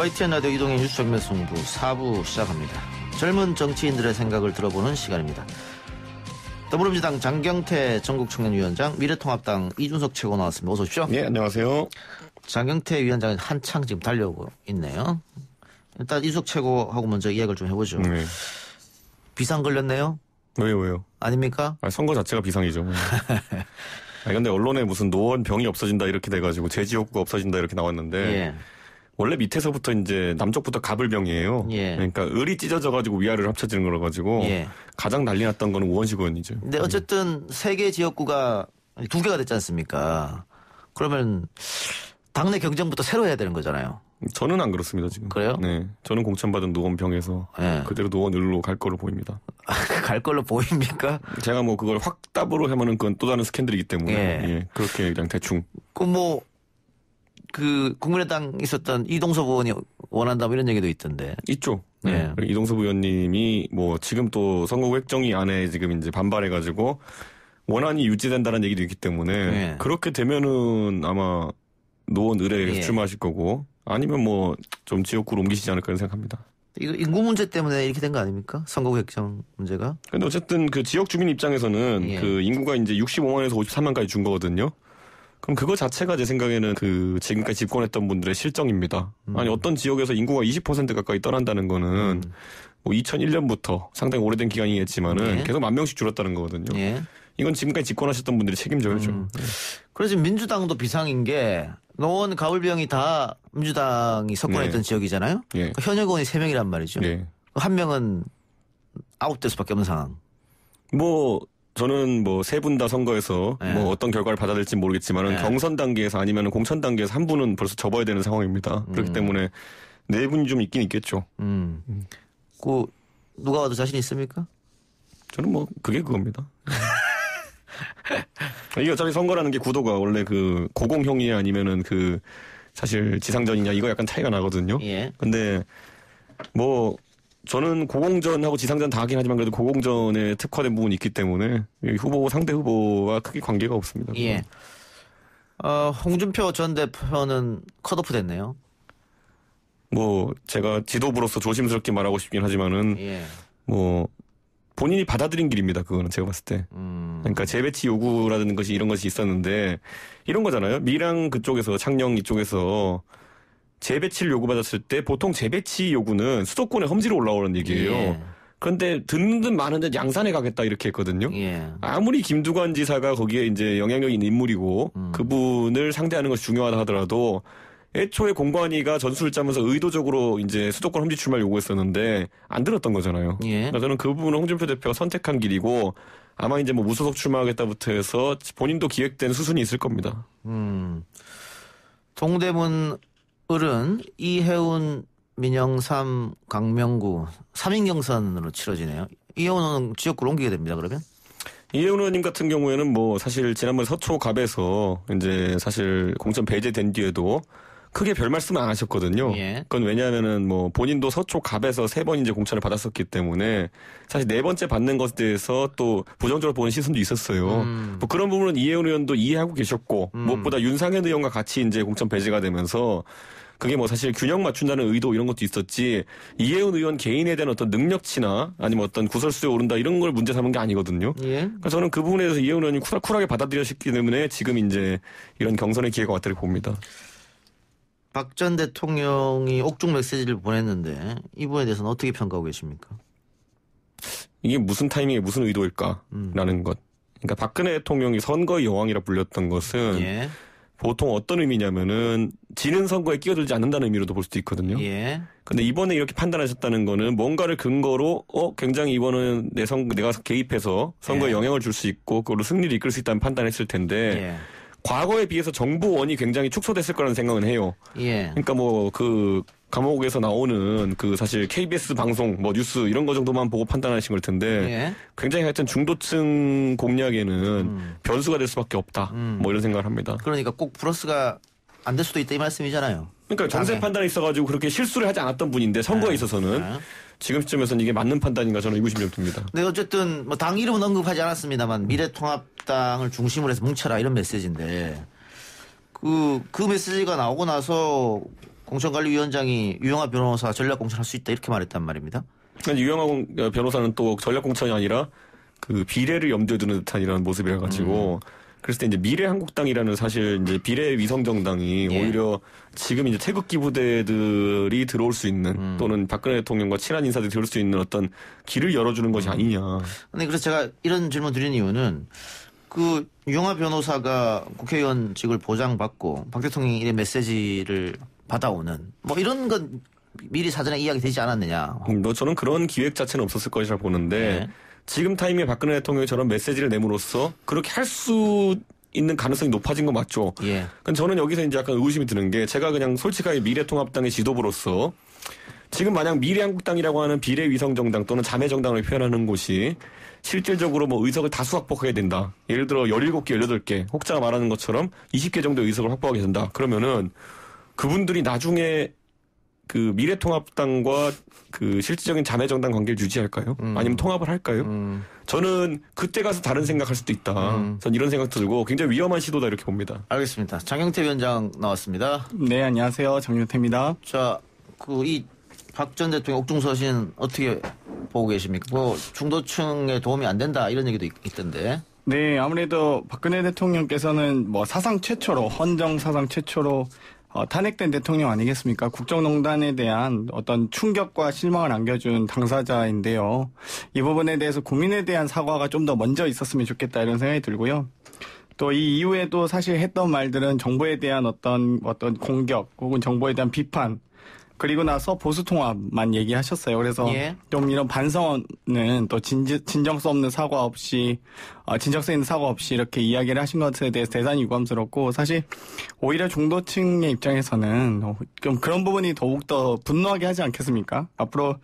YTN 라디오 이동의 뉴스 정면 승부 4부 시작합니다. 젊은 정치인들의 생각을 들어보는 시간입니다. 더불어민주당 장경태 전국청년위원장, 미래통합당 이준석 최고 나왔습니다. 어서 오십시오. 네, 안녕하세요. 장경태 위원장은 한창 지금 달려오고 있네요. 일단 이준석 최고하고 먼저 이야기를 좀 해보죠. 네. 비상 걸렸네요? 왜요, 왜요? 아닙니까? 아, 선거 자체가 비상이죠. 아 근데 언론에 무슨 노원 병이 없어진다 이렇게 돼가지고 제 지역구가 없어진다 이렇게 나왔는데 예. 원래 밑에서부터 이제 남쪽부터 가불병이에요. 예. 그러니까 을이 찢어져가지고 위아래로 합쳐지는 거라 가지고 예. 가장 난리 났던 거는 우원식 의원이죠. 근데 어쨌든 세 개 지역구가 두 개가 됐지 않습니까? 그러면 당내 경쟁부터 새로 해야 되는 거잖아요. 저는 안 그렇습니다 지금. 그래요? 네, 저는 공천받은 노원병에서 예. 그대로 노원을로 갈 거로 보입니다. 갈 걸로 보입니까? 제가 뭐 그걸 확답으로 하면은 그건 또 다른 스캔들이기 때문에 예. 예, 그렇게 그냥 대충 그 뭐, 그, 국민의당 있었던 이동섭 의원이 원한다 뭐 이런 얘기도 있던데. 있죠. 네. 네. 이동섭 의원님이 뭐 지금 또 선거구 획정위 안에 지금 이제 반발해가지고 원안이 유지된다는 얘기도 있기 때문에 네. 그렇게 되면은 아마 노원 의뢰에 예. 출마하실 거고 아니면 뭐 좀 지역구로 옮기시지 않을까 생각합니다. 이거 인구 문제 때문에 이렇게 된 거 아닙니까? 선거구 획정 문제가? 근데 어쨌든 그 지역 주민 입장에서는 예. 그 인구가 이제 65만에서 53만까지 준 거거든요. 그럼 그거 자체가 제 생각에는 그 지금까지 집권했던 분들의 실정입니다. 음. 아니 어떤 지역에서 인구가 20% 가까이 떠난다는 거는 뭐 2001년부터 상당히 오래된 기간이겠지만은 예. 계속 만 명씩 줄었다는 거거든요. 예. 이건 지금까지 집권하셨던 분들이 책임져야죠. 음. 그래서 지금 민주당도 비상인 게 노원 가을병이 다 민주당이 석권했던 네. 지역이잖아요. 예. 그 현역 의원이 3명이란 말이죠. 예. 한 명은 아홉 대 수밖에 없는 상황. 뭐 저는 뭐 세 분 다 선거에서 예. 뭐 어떤 결과를 받아들일지 모르겠지만은 예. 경선 단계에서 아니면 공천 단계에서 한 분은 벌써 접어야 되는 상황입니다. 그렇기 때문에 네 분이 좀 있긴 있겠죠. 음. 그 누가 와도 자신 있습니까? 저는 뭐 그게 그겁니다. 이게 어차피 선거라는 게 구도가 원래 그 고공형이냐 아니면은 그 사실 지상전이냐 이거 약간 차이가 나거든요. 예. 근데 뭐 저는 고공전하고 지상전 다 하긴 하지만 그래도 고공전에 특화된 부분이 있기 때문에 이 후보 상대 후보와 크게 관계가 없습니다. 예. 어, 홍준표 전 대표는 컷오프 됐네요. 뭐 제가 지도부로서 조심스럽게 말하고 싶긴 하지만은 예. 뭐 본인이 받아들인 길입니다. 그거는 제가 봤을 때. 음. 그러니까 재배치 요구라는 것이 이런 것이 있었는데 이런 거잖아요. 미랑 그쪽에서 창녕 이쪽에서 재배치를 요구받았을 때 보통 재배치 요구는 수도권에 험지로 올라오는 얘기예요. 예. 그런데 듣는 듯 많은 듯 양산에 가겠다 이렇게 했거든요. 예. 아무리 김두관 지사가 거기에 이제 영향력 있는 인물이고 음. 그분을 상대하는 것이 중요하다 하더라도 애초에 공관위가 전술을 짜면서 의도적으로 이제 수도권 험지 출마를 요구했었는데 안 들었던 거잖아요. 예. 그러니까 저는 그 부분은 홍준표 대표가 선택한 길이고 아마 이제 뭐 무소속 출마하겠다부터 해서 본인도 기획된 수순이 있을 겁니다. 음. 동대문 을은 이해운 민영삼 강명구 3인 경선으로 치러지네요. 이해운은 지역구로 옮기게 됩니다. 그러면? 이혜훈 의원님 같은 경우에는 뭐 사실 지난번 서초 갑에서 이제 사실 공천 배제된 뒤에도 크게 별 말씀은 안 하셨거든요. 예. 그건 왜냐하면은 뭐 본인도 서초 갑에서 세 번 이제 공천을 받았었기 때문에 사실 네 번째 받는 것에 대해서 또 부정적으로 보는 시선도 있었어요. 음. 뭐 그런 부분은 이혜훈 의원도 이해하고 계셨고 무엇보다 윤상현 의원과 같이 이제 공천 배제가 되면서 그게 뭐 사실 균형 맞춘다는 의도 이런 것도 있었지 이혜훈 의원 개인에 대한 어떤 능력치나 아니면 어떤 구설수에 오른다 이런 걸 문제 삼은 게 아니거든요. 예. 그러니까 저는 그 부분에 대해서 이혜훈 의원이 쿨, 쿨하게 받아들여졌기 때문에 지금 이제 이런 경선의 기회가 왔다고 봅니다. 박 전 대통령이 옥중 메시지를 보냈는데 이 부분에 대해서는 어떻게 평가하고 계십니까? 이게 무슨 타이밍에 무슨 의도일까라는 것. 그러니까 박근혜 대통령이 선거의 여왕이라 불렸던 것은 예. 보통 어떤 의미냐면은 지는 선거에 끼어들지 않는다는 의미로도 볼 수도 있거든요. 예. 근데 이번에 이렇게 판단하셨다는 거는 뭔가를 근거로 어 굉장히 이번은 내 선, 내가 개입해서 선거에 예. 영향을 줄 수 있고 그걸로 승리를 이끌 수 있다는 판단했을 텐데 예. 과거에 비해서 정부원이 굉장히 축소됐을 거라는 생각은 해요. 예. 그러니까 뭐 그 감옥에서 나오는 그 사실 KBS 방송 뭐 뉴스 이런 거 정도만 보고 판단하신 걸 텐데 예. 굉장히 하여튼 중도층 공략에는 음. 변수가 될 수밖에 없다. 뭐 이런 생각을 합니다. 그러니까 꼭 플러스가 안 될 수도 있다 이 말씀이잖아요. 그러니까 정세. 판단에 있어가지고 그렇게 실수를 하지 않았던 분인데 선거에 네. 있어서는 네. 지금 시점에서는 이게 맞는 판단인가 저는 의구심이 좀 듭니다. 근데 어쨌든 뭐 당 이름은 언급하지 않았습니다만 미래통합당을 중심으로 해서 뭉쳐라 이런 메시지인데 그, 그 메시지가 나오고 나서 공천관리위원장이 유영아 변호사 전략 공천할 수 있다 이렇게 말했단 말입니다. 유영아 변호사는 또 전략 공천이 아니라 그 비례를 염두에 두는 듯한 이런 모습이라 가지고 음. 그랬을 때 이제 미래한국당이라는 사실 이제 비례 위성 정당이 예. 오히려 지금 이제 태극기 부대들이 들어올 수 있는 음. 또는 박근혜 대통령과 친한 인사들이 들어올 수 있는 어떤 길을 열어주는 것이 아니냐. 근데 그래서 제가 이런 질문 드리는 이유는 그 유영아 변호사가 국회의원직을 보장받고 박 대통령이 이런 메시지를 받아오는 뭐 이런 건 미리 사전에 이야기 되지 않았느냐. 음, 뭐 저는 그런 기획 자체는 없었을 것이라 보는데 네. 지금 타임에 박근혜 대통령이 저런 메시지를 내므로써 그렇게 할 수 있는 가능성이 높아진 거 맞죠? 예. 그럼 저는 여기서 이제 약간 의구심이 드는 게 제가 그냥 솔직하게 미래통합당의 지도부로서 지금 만약 미래한국당이라고 하는 비례위성정당 또는 자매정당을 표현하는 곳이 실질적으로 뭐 의석을 다수 확보하게 된다. 예를 들어 17개, 18개, 혹자가 말하는 것처럼 20개 정도 의석을 확보하게 된다. 그러면은 그분들이 나중에 그 미래통합당과 그 실질적인 자매정당 관계를 유지할까요? 아니면 통합을 할까요? 음. 저는 그때 가서 다른 생각할 수도 있다. 전 이런 생각 들고 굉장히 위험한 시도다 이렇게 봅니다. 알겠습니다. 장영태 위원장 나왔습니다. 네, 안녕하세요. 정윤태입니다. 자, 그 이 박 전 대통령 옥중서신 어떻게 보고 계십니까? 뭐 중도층에 도움이 안 된다 이런 얘기도 있, 있던데. 네, 아무래도 박근혜 대통령께서는 뭐 사상 최초로, 헌정 사상 최초로 어, 탄핵된 대통령 아니겠습니까? 국정농단에 대한 어떤 충격과 실망을 안겨준 당사자인데요. 이 부분에 대해서 국민에 대한 사과가 좀 더 먼저 있었으면 좋겠다 이런 생각이 들고요. 또 이 이후에도 사실 했던 말들은 정부에 대한 어떤 어떤 공격 혹은 정부에 대한 비판 그리고 나서 보수 통합만 얘기하셨어요. 그래서 예. 좀 이런 반성은 또 진, 진정성 없는 사과 없이 어, 진정성 있는 사과 없이 이렇게 이야기를 하신 것에 대해서 대단히 유감스럽고 사실 오히려 중도층의 입장에서는 어, 좀 그런 부분이 더욱 더 분노하게 하지 않겠습니까? 앞으로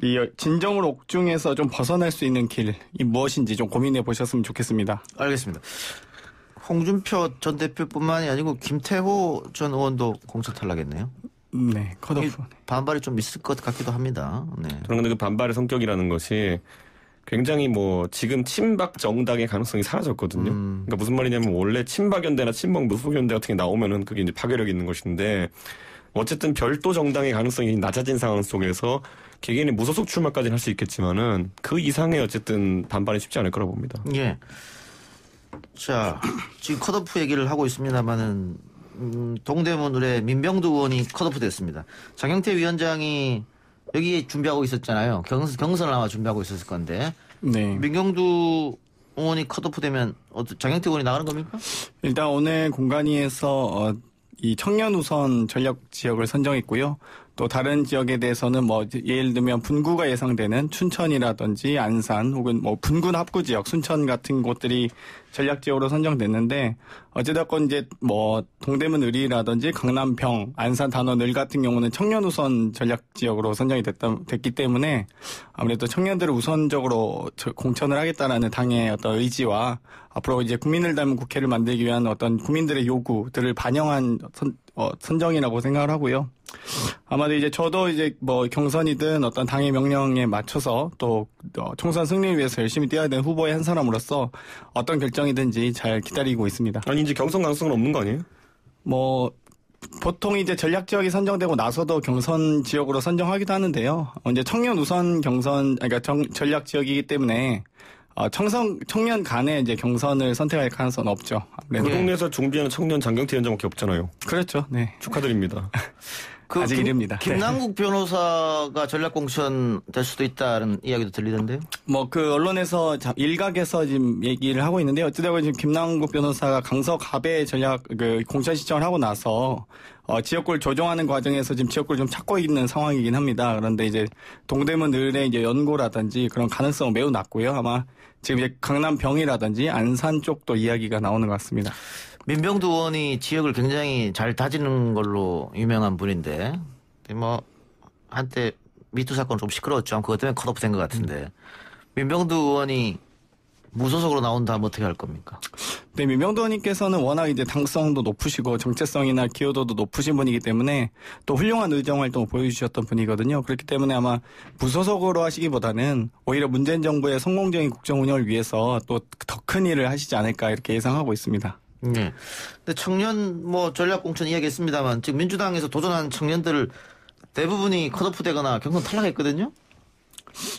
이 진정을 옥중에서 좀 벗어날 수 있는 길이 무엇인지 좀 고민해 보셨으면 좋겠습니다. 알겠습니다. 홍준표 전 대표뿐만이 아니고 김태호 전 의원도 공천 탈락했네요. 네, 이 컷오프. 반발이 좀 있을 것 같기도 합니다. 네. 저는 근데 그 반발의 성격이라는 것이 굉장히 뭐 지금 친박 정당의 가능성이 사라졌거든요. 그러니까 무슨 말이냐면 원래 친박 연대나 친박 무소연대 같은 게 나오면은 그게 이제 파괴력 있는 것인데 어쨌든 별도 정당의 가능성이 낮아진 상황 속에서 개개인의 무소속 출마까지는 할 수 있겠지만은 그 이상의 어쨌든 반발이 쉽지 않을 거라고 봅니다. 예. 자, 지금 컷오프 얘기를 하고 있습니다만은 음, 동대문 의뢰 민병두 의원이 컷오프 됐습니다. 장영태 위원장이 여기에 준비하고 있었잖아요. 경, 경선을 아마 준비하고 있었을 건데 네. 민경두 의원이 컷오프 되면 어떤- 장영태 의원이 나가는 겁니까? 일단 오늘 공간위에서 어, 이 청년 우선 전략 지역을 선정했고요. 또 다른 지역에 대해서는 뭐 예를 들면 분구가 예상되는 춘천이라든지 안산 혹은 뭐 분군 합구 지역 순천 같은 곳들이 전략 지역으로 선정됐는데 어찌됐건 이제 뭐 동대문 의리라든지 강남 병, 안산 단원 을 같은 경우는 청년 우선 전략 지역으로 선정이 됐다, 됐기 때문에 아무래도 청년들을 우선적으로 저- 공천을 하겠다라는 당의 어떤 의지와 앞으로 이제 국민을 닮은 국회를 만들기 위한 어떤 국민들의 요구들을 반영한 선, 어, 선정이라고 생각을 하고요. 아마도 이제 저도 이제 뭐 경선이든 어떤 당의 명령에 맞춰서 또 어, 총선 승리를 위해서 열심히 뛰어야 되는 후보의 한 사람으로서 어떤 결정이든지 잘 기다리고 있습니다. 아니 이제 경선 가능성은 없는 거 아니에요? 뭐 보통 이제 전략 지역이 선정되고 나서도 경선 지역으로 선정하기도 하는데요. 어, 이제 청년 우선 경선 그러니까 정- 전략 지역이기 때문에 어, 청선 청년 간에 이제 경선을 선택할 가능성은 없죠. 그 아무래도 동네에서 준비하는 청년 장경태 위원장밖에 없잖아요. 그렇죠. 네. 축하드립니다. 그 아직 김- 이릅니다. 네. 김남국 변호사가 전략 공천 될 수도 있다는 이야기도 들리던데요. 뭐 그 언론에서 자- 일각에서 지금 얘기를 하고 있는데 어찌되건 지금 김남국 변호사가 강서갑의 전략 그 공천 신청을 하고 나서 어, 지역구를 조정하는 과정에서 지금 지역구를 좀 찾고 있는 상황이긴 합니다. 그런데 이제 동대문 을의 이제 연고라든지 그런 가능성은 매우 낮고요. 아마 지금 이제 강남 병이라든지 안산 쪽도 이야기가 나오는 것 같습니다. 민병두 의원이 지역을 굉장히 잘 다지는 걸로 유명한 분인데 뭐 한때 미투 사건 좀 시끄러웠죠. 그것 때문에 컷오프 된 것 같은데 민병두 의원이 무소속으로 나온다면 어떻게 할 겁니까? 네, 민명도 의원님께서는 워낙 이제 당성도 높으시고 정체성이나 기여도도 높으신 분이기 때문에 또 훌륭한 의정 활동을 보여주셨던 분이거든요. 그렇기 때문에 아마 무소속으로 하시기보다는 오히려 문재인 정부의 성공적인 국정 운영을 위해서 또 더 큰 일을 하시지 않을까 이렇게 예상하고 있습니다. 네. 근데 청년 뭐 전략 공천 이야기했습니다만 지금 민주당에서 도전한 청년들 대부분이 컷오프되거나 경선 탈락했거든요.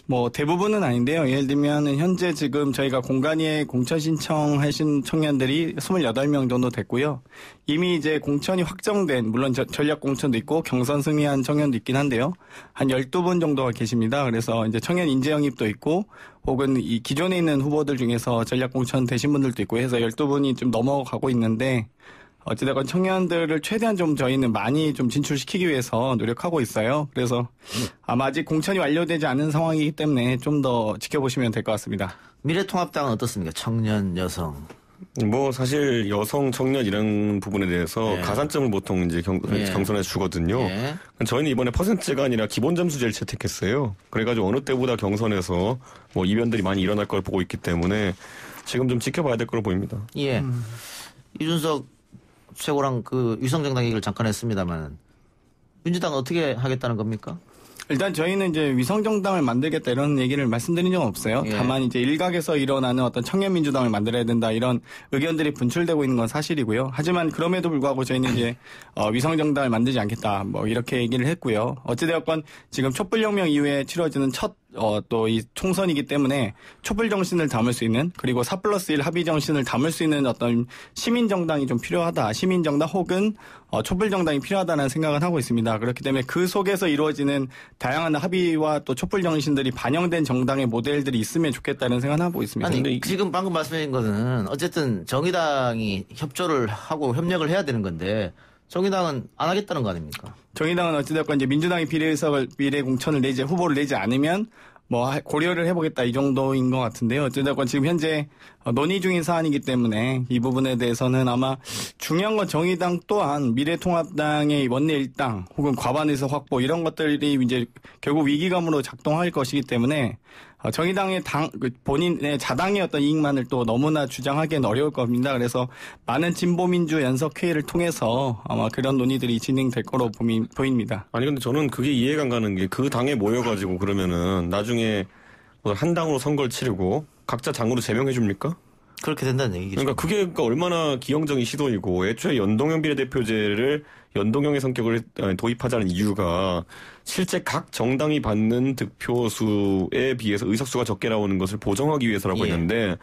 뭐 대부분은 아닌데요. 예를 들면 현재 지금 저희가 공간위에 공천 신청하신 청년들이 28명 정도 됐고요. 이미 이제 공천이 확정된 물론 저- 전략 공천도 있고 경선 승리한 청년도 있긴 한데요. 한 12분 정도가 계십니다. 그래서 이제 청년 인재 영입도 있고 혹은 이 기존에 있는 후보들 중에서 전략 공천 되신 분들도 있고 해서 12분이 좀 넘어가고 있는데 어찌됐건 청년들을 최대한 좀 저희는 많이 좀 진출시키기 위해서 노력하고 있어요. 그래서 아마 아직 공천이 완료되지 않은 상황이기 때문에 좀 더 지켜보시면 될 것 같습니다. 미래통합당은 어떻습니까? 청년, 여성. 뭐 사실 여성 청년 이런 부분에 대해서 예. 가산점을 보통 이제 경, 예. 경선에 주거든요. 예. 저희는 이번에 퍼센트가 아니라 기본 점수제를 채택했어요. 그래가지고 어느 때보다 경선에서 뭐 이변들이 많이 일어날 걸 보고 있기 때문에 지금 좀 지켜봐야 될 걸로 보입니다. 예. 이준석 최고랑 그 위성정당 얘기를 잠깐 했습니다만 민주당 어떻게 하겠다는 겁니까? 일단 저희는 이제 위성정당을 만들겠다 이런 얘기를 말씀드린 적은 없어요. 예. 다만 이제 일각에서 일어나는 어떤 청년민주당을 만들어야 된다 이런 의견들이 분출되고 있는 건 사실이고요. 하지만 그럼에도 불구하고 저희는 이제 어, 위성정당을 만들지 않겠다 뭐 이렇게 얘기를 했고요. 어찌되었건 지금 촛불혁명 이후에 치러지는 첫 어, 또 이 총선이기 때문에 촛불 정신을 담을 수 있는 그리고 4 플러스 1 합의 정신을 담을 수 있는 어떤 시민 정당이 좀 필요하다. 시민 정당 혹은 어, 촛불 정당이 필요하다는 생각은 하고 있습니다. 그렇기 때문에 그 속에서 이루어지는 다양한 합의와 또 촛불 정신들이 반영된 정당의 모델들이 있으면 좋겠다는 생각을 하고 있습니다. 아니 지금 방금 말씀하신 것은 어쨌든 정의당이 협조를 하고 협력을 해야 되는 건데 정의당은 안 하겠다는 거 아닙니까? 정의당은 어찌됐건 이제 민주당이 비례의석을 비례 공천을 내지 후보를 내지 않으면 뭐 하- 고려를 해보겠다 이 정도인 것 같은데요. 어찌됐건 지금 현재 어, 논의 중인 사안이기 때문에 이 부분에 대해서는 아마 중요한 건 정의당 또한 미래통합당의 원내 일당 혹은 과반의석 확보 이런 것들이 이제 결국 위기감으로 작동할 것이기 때문에 어, 정의당의 당그 본인의 자당의 어떤 이익만을 또 너무나 주장하기는 어려울 겁니다. 그래서 많은 진보민주 연석회의를 통해서 아마 그런 논의들이 진행될 거로 보입니다. 아니 근데 저는 그게 이해가 안 가는 게 그 당에 모여가지고 그러면은 나중에 뭐한 당으로 선거를 치르고 각자 당으로 제명해 줍니까? 그렇게 된다는 얘기죠. 그러니까 그게 그러니까 얼마나 기형적인 시도이고 애초에 연동형 비례대표제를 연동형의 성격을 어, 도입하자는 이유가 실제 각 정당이 받는 득표수에 비해서 의석수가 적게 나오는 것을 보정하기 위해서라고 예. 했는데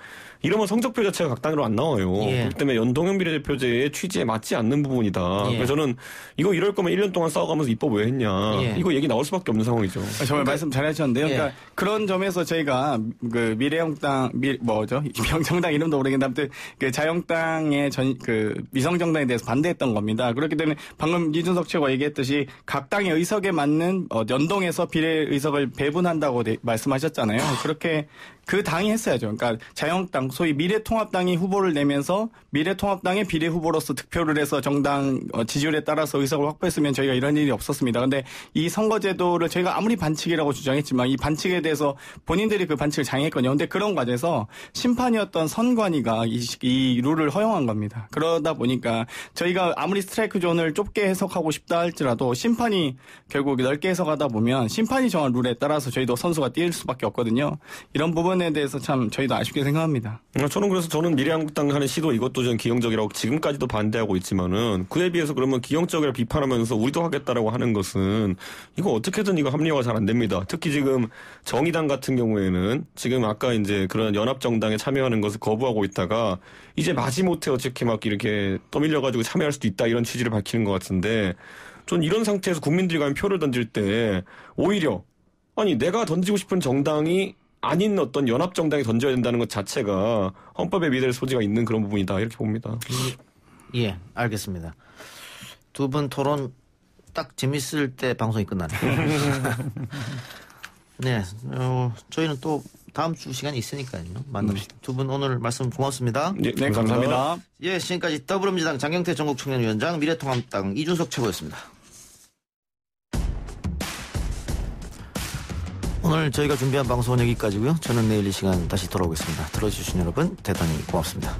이러면 성적표 자체가 각 당으로 안 나와요. 예. 그렇기 때문에 연동형 비례대표제의 취지에 맞지 않는 부분이다. 예. 그래서 저는 이거 이럴 거면 1년 동안 싸워가면서 입법 왜 했냐. 예. 이거 얘기 나올 수밖에 없는 상황이죠. 아, 정말 말씀 잘하셨는데요. 예. 그러니까 그런 점에서 저희가 그 미래영당 미 뭐죠? 명정당 이름도 모르겠는데 아무튼 그 자영당의 전 그 미성정당에 대해서 반대했던 겁니다. 그렇기 때문에 방금 이준석 최고 얘기했듯이 각 당의 의석에 맞는 어, 연동해서 비례 의석을 배분한다고 네- 말씀하셨잖아요. 그렇게 그 당이 했어야죠. 그러니까 자영당 소위 미래통합당이 후보를 내면서 미래통합당의 비례 후보로서 득표를 해서 정당 어, 지지율에 따라서 의석을 확보했으면 저희가 이런 일이 없었습니다. 근데 이 선거제도를 저희가 아무리 반칙이라고 주장했지만 이 반칙에 대해서 본인들이 그 반칙을 장했거든요. 근데 그런 과정에서 심판이었던 선관위가 이, 시- 이 룰을 허용한 겁니다. 그러다 보니까 저희가 아무리 스트라이크 존을 좁게 해석하고 싶다 할지라도 심판이 결국 넓게 해석하다 보면 심판이 정한 룰에 따라서 저희도 선수가 뛸 수밖에 없거든요. 이런 부분 에 대해서 참 저희도 아쉽게 생각합니다. 아, 저는 그래서 저는 미래한국당 하는 시도 이것도 좀 기형적이라고 지금까지도 반대하고 있지만은 그에 비해서 그러면 기형적이라 비판하면서 우리도 하겠다라고 하는 것은 이거 어떻게든 이거 합리화가 잘 안 됩니다. 특히 지금 정의당 같은 경우에는 지금 아까 이제 그런 연합 정당에 참여하는 것을 거부하고 있다가 이제 마지못해 어떻게 막 이렇게 떠밀려 가지고 참여할 수도 있다 이런 취지를 밝히는 것 같은데 전 이런 상태에서 국민들이 과연 표를 던질 때 오히려 아니 내가 던지고 싶은 정당이 아닌 어떤 연합 정당이 던져야 된다는 것 자체가 헌법에 믿을 소지가 있는 그런 부분이다 이렇게 봅니다. 예, 알겠습니다. 두 분 토론 딱 재밌을 때 방송이 끝나네요. 네, 어, 저희는 또 다음 주 시간이 있으니까요. 만납시다. 두분 오늘 말씀 고맙습니다. 예, 네, 감사합니다. 예, 지금까지 더불어민주당 장경태 전국청년위원장 미래통합당 이준석 최고였습니다. 오늘 저희가 준비한 방송은 여기까지고요. 저는 내일 이 시간 다시 돌아오겠습니다. 들어주신 여러분 대단히 고맙습니다.